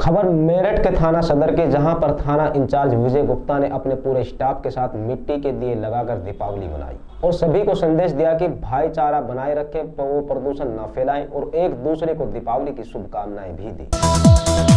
खबर मेरठ के थाना सदर के, जहाँ पर थाना इंचार्ज विजय गुप्ता ने अपने पूरे स्टाफ के साथ मिट्टी के दिए लगाकर दीपावली मनाई और सभी को संदेश दिया कि भाईचारा बनाए रखें, वो प्रदूषण न फैलाएँ और एक दूसरे को दीपावली की शुभकामनाएँ भी दी।